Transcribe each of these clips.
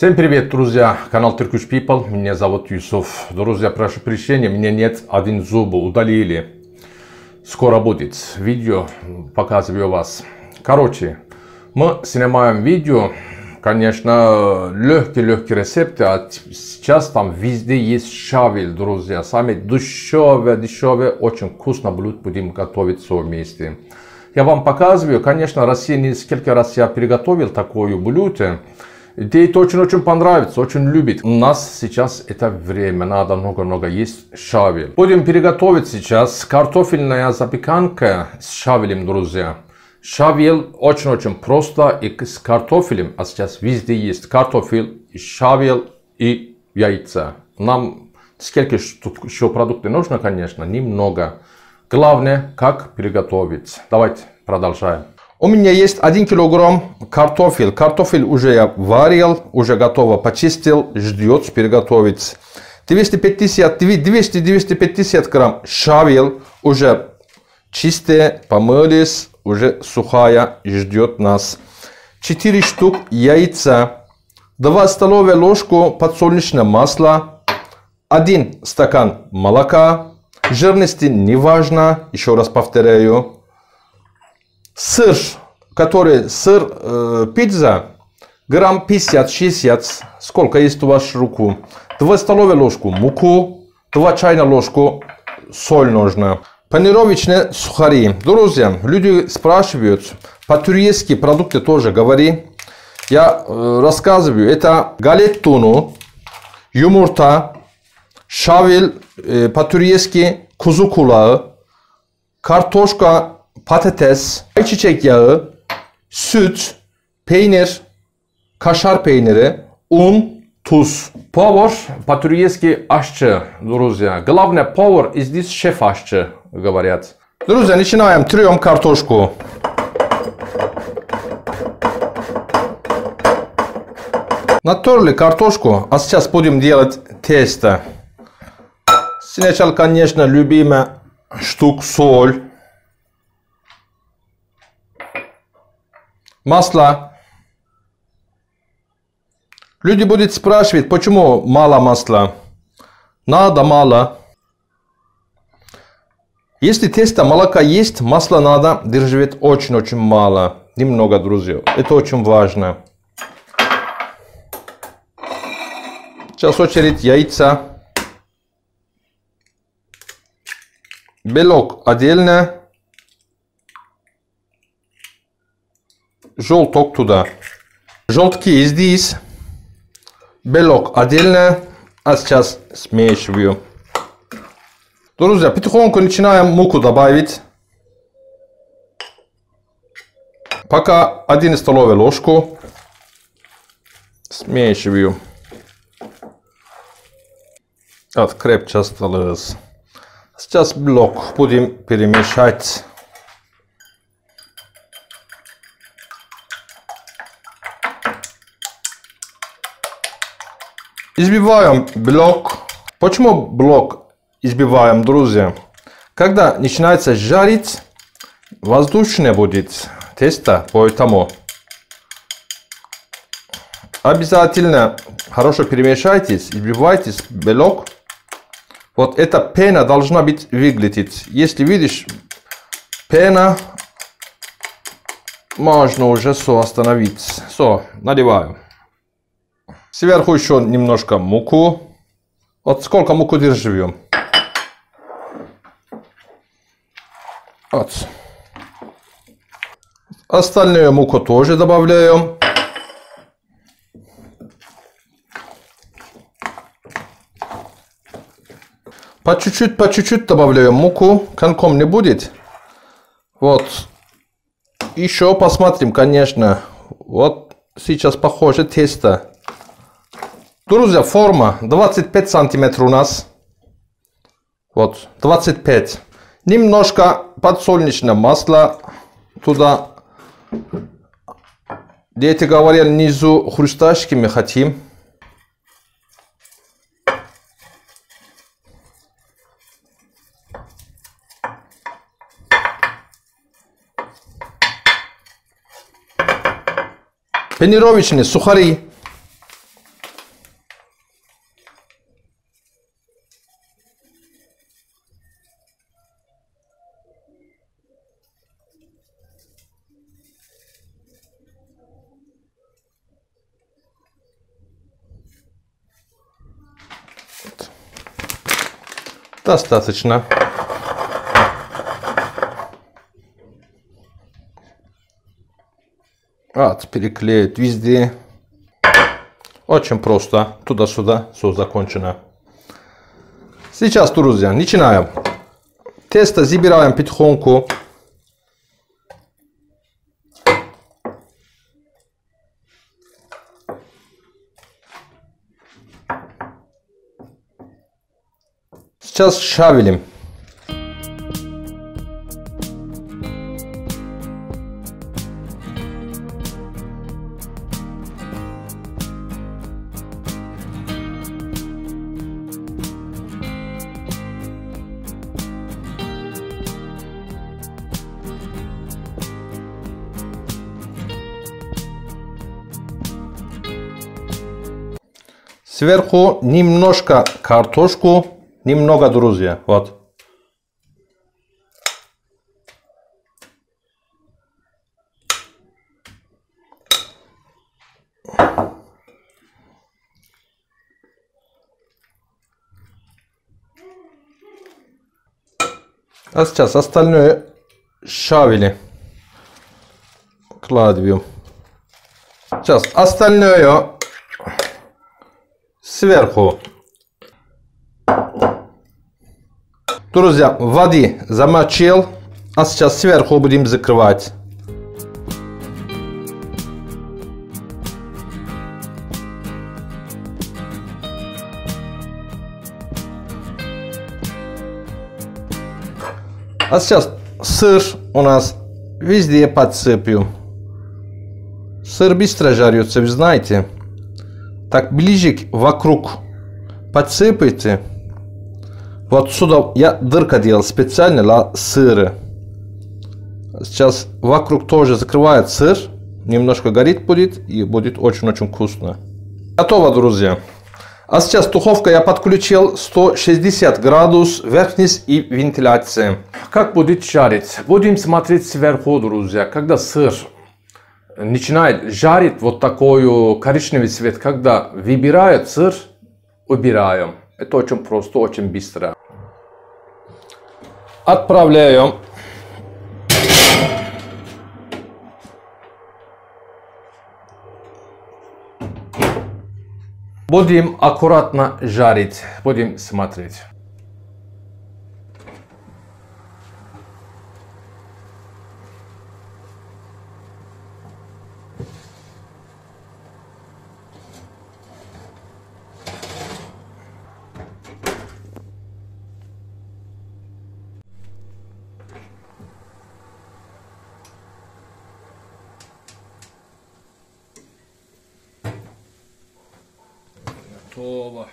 Всем привет, друзья! Канал Turkish People. Меня зовут Юсуф. Друзья, прошу прощения, меня нет один зуб, удалили. Скоро будет видео, показываю вас. Короче, мы снимаем видео, конечно, легкие-легкие рецепты, а сейчас там везде есть шавель, друзья. Сами дешевые, дешевые, очень вкусно блюд будем готовить все вместе. Я вам показываю, конечно, Россия несколько раз я приготовил такое блюдо. Ей очень-очень понравится, очень любит. У нас сейчас это время, надо много-много есть шавель. Будем переготовить сейчас картофельная запеканка с шавелем, друзья. Шавель очень-очень просто и с картофелем, а сейчас везде есть картофель, шавель и яйца. Нам сколько еще продуктов нужно, конечно, немного. Главное, как приготовить. Давайте продолжаем. У меня есть 1 килограмм картофель. Картофель уже я варил, уже готово почистил, ждет приготовить. 250-250 грамм шавел уже чистые, помылись, уже сухая, ждет нас. 4 штук яйца, 2 столовые ложку подсолнечного масла, 1 стакан молока, жирности не важно, еще раз повторяю, сыр, который сыр э, пицца, грамм 50-60, сколько есть у вас руку, 2 столовые ложку муку, 2 чайная ложку соль нужно. Панировочные сухари. Друзья, люди спрашивают, по-турецки продукты тоже говори. Я э, рассказываю, это галеттуну, yumurta, şavil, e, по-турецки kuzu kulağı, kartoşka patates, ayçiçek yağı, süt, peynir, kaşar peyniri, un, туз. Повар по-турецки ашчы, друзья. Главное, повар и здесь шеф ашчы, говорят. Друзья, начинаем. Трем картошку. Натерли картошку, а сейчас будем делать тесто. Сначала, конечно, любимая штук соль. Масло. Люди будут спрашивать, почему мало масла. Надо мало. Если теста молока есть, масла надо держать очень-очень мало. Немного, друзья. Это очень важно. Сейчас очередь яйца. Белок отдельно. Желток туда. Желтки здесь. Белок отдельно. А сейчас смешиваю. Друзья, потихоньку начинаем муку добавить. Пока 1 столовую ложку смешиваю. Вот, крепче осталось. Сейчас блок будем перемешать. Избиваем блок. Почему блок избиваем, друзья? Когда начинается жарить, воздушное будет тесто, поэтому обязательно хорошо перемешайтесь, избивайте белок. Вот эта пена должна быть выглядеть. Если видишь пена, можно уже все остановить. Все, наливаю. Сверху еще немножко муку. Вот сколько муку держим. Вот. Остальную муку тоже добавляем. По чуть-чуть, по чуть-чуть добавляем муку. Конком не будет. Вот. Еще посмотрим, конечно. Вот сейчас похоже тесто. Друзья, форма 25 сантиметров у нас. Вот, 25. Немножко подсолнечное масло туда. Дети говорят, внизу хрустяшки мы хотим. Панировочные сухари. Достаточно. Вот, переклеить везде. Очень просто. Туда-сюда. Все закончено. Сейчас, друзья, начинаем. Тесто забираем потихоньку. Сейчас шавелим. Сверху немножко картошку, немного, друзья. Вот. А сейчас остальное шавели кладем. Сейчас остальное сверху. Друзья, воды замочил, а сейчас сверху будем закрывать. А сейчас сыр у нас везде подсыпью. Сыр быстро жарится, вы знаете так ближе вокруг подсыпайте. Вот сюда я дырка делал специально для сыра. Сейчас вокруг тоже закрывает сыр. Немножко горит будет и будет очень-очень вкусно. Готово, друзья. А сейчас духовка я подключил 160 градус, верхность и вентиляция. Как будет жарить? Будем смотреть сверху, друзья. Когда сыр начинает жарить вот такой коричневый цвет, когда выбирают сыр, убираем. Это очень просто, очень быстро. Отправляем. Будем аккуратно жарить, будем смотреть. Готово.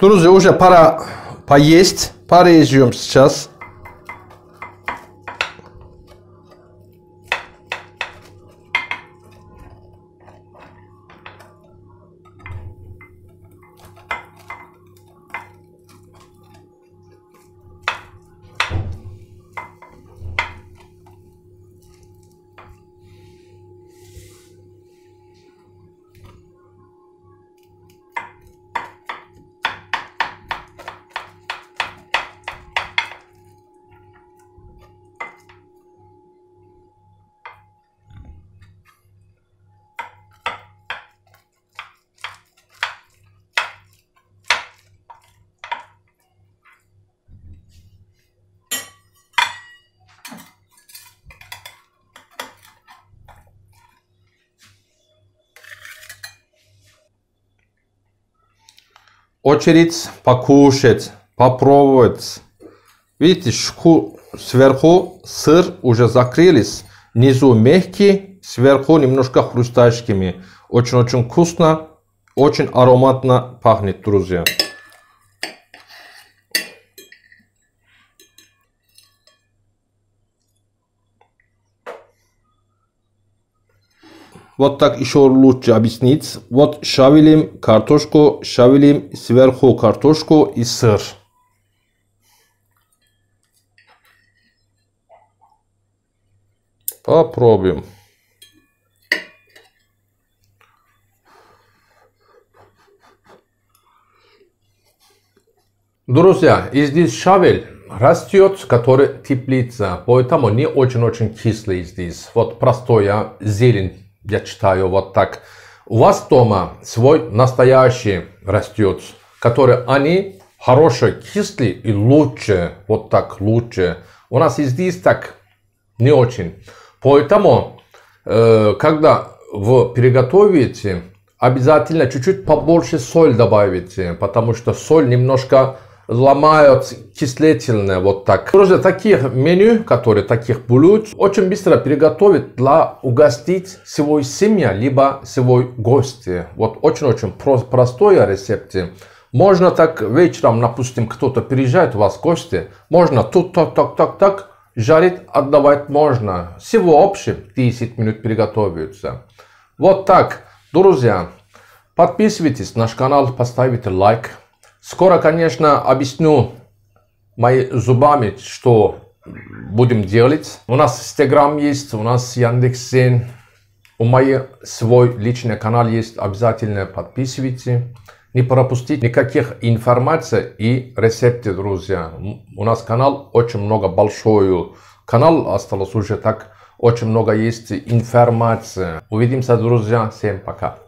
Друзья, уже пора поесть. Порежем сейчас. Очередь покушать, попробовать. Видите, шку, сверху сыр уже закрылись, внизу мягкий, сверху немножко хрустящими. Очень-очень вкусно, очень ароматно пахнет, друзья. Вот так еще лучше объяснить. Вот шавелим картошку, шавелим сверху картошку и сыр. Попробуем. Друзья, и здесь шавель растет, который теплится, поэтому не очень-очень кислый здесь. Вот простая зелень, я читаю вот так. У вас дома свой настоящий растет, который они хорошие, кислые и лучше, вот так лучше. У нас и здесь так не очень. Поэтому, э, когда вы приготовите, обязательно чуть-чуть побольше соль добавите, потому что соль немножко ломают кислительное вот так. Друзья, таких меню, которые таких блюд, очень быстро приготовить для угостить свой семья, либо свой гости. Вот очень-очень простой рецепт. Можно так вечером, допустим, кто-то приезжает у вас в гости, можно тут так, так, так, так, жарить, отдавать можно. Всего общем 10 минут приготовится. Вот так, друзья, подписывайтесь на наш канал, поставите лайк. Скоро, конечно, объясню мои зубами, что будем делать. У нас Инстаграм есть, у нас Яндекс.Зен. У моей свой личный канал есть, обязательно подписывайтесь. Не пропустить никаких информаций и рецепты, друзья. У нас канал очень много большой. Канал осталось уже так, очень много есть информации. Увидимся, друзья. Всем пока.